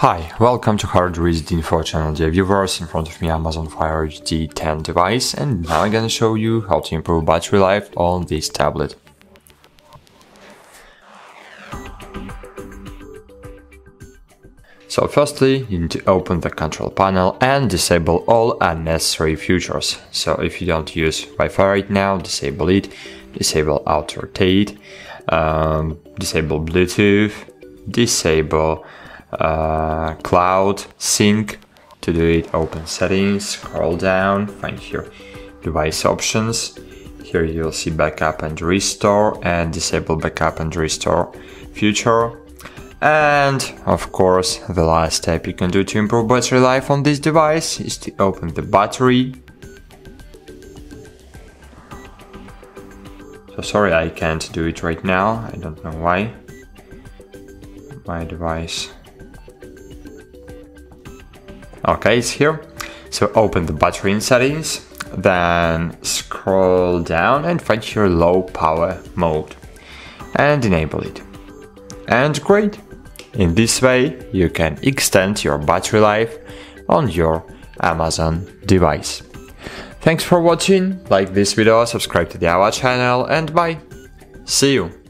Hi, welcome to Hard Reset Info channel dear viewers, in front of me Amazon Fire HD 10 device and now I'm gonna show you how to improve battery life on this tablet. So firstly, you need to open the control panel and disable all unnecessary features. So if you don't use Wi-Fi right now, disable it, disable auto rotate, um, disable Bluetooth, disable uh, cloud sync. To do it, open settings, scroll down, find your device options. Here you'll see backup and restore and disable backup and restore future. And of course, the last step you can do to improve battery life on this device is to open the battery. So sorry I can't do it right now, I don't know why. My device Okay, it's here. So open the battery in settings, then scroll down and find your low power mode and enable it. And great! In this way, you can extend your battery life on your Amazon device. Thanks for watching, like this video, subscribe to the our channel and bye! See you!